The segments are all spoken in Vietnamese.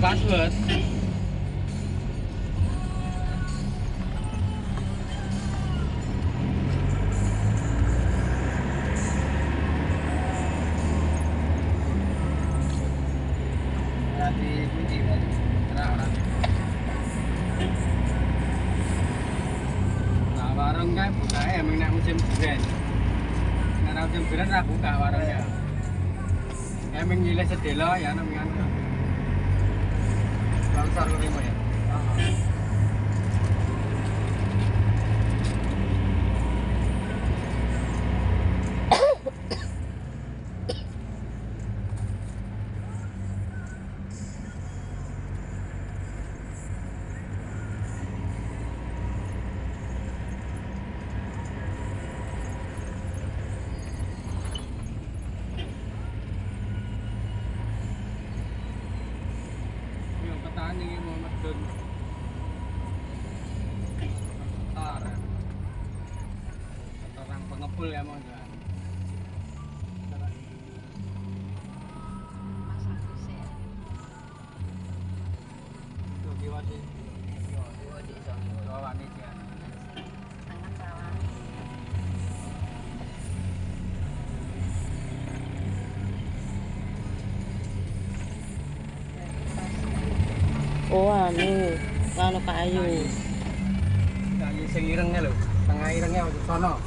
password Berarti kunci berarti. Terang, terang. Nah, warung kan buka emang nak musim durian. Nah, musim durian dah buka warungnya. Emang gila sedelo ya namanya. 刚才路过呢。Ini mau medun. Orang pengepul ya mau Oh, anu, anu kayu. Kayu sing irenge lho, tengah irenge wis sono.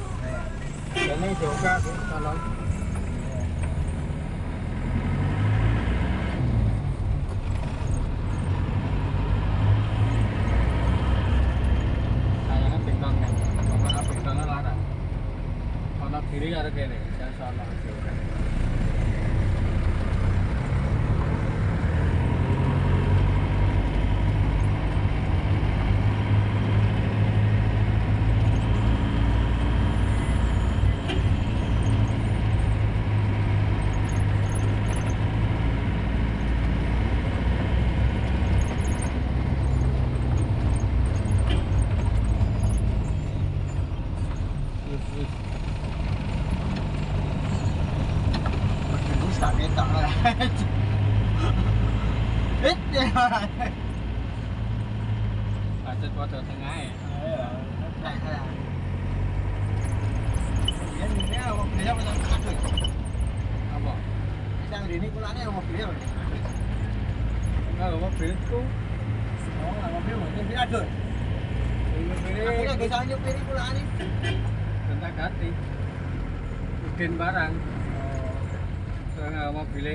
Iya. Ini juga sono. ada ya. karo kene, sono. Makin rusak ketak lah. Eh, ya. Pacet pada tengah ya. Ayo, nah, nah. Ya, ini mau beli apa tak ada. Apa? Yang ini kulane mau beli apa? Enggak, mobilku. Oh, nggak mau beli, mau beli ada. Aku Ini lagi mobilnya sayang nyupir kulane. bentak ganti. Udin barang. mobilnya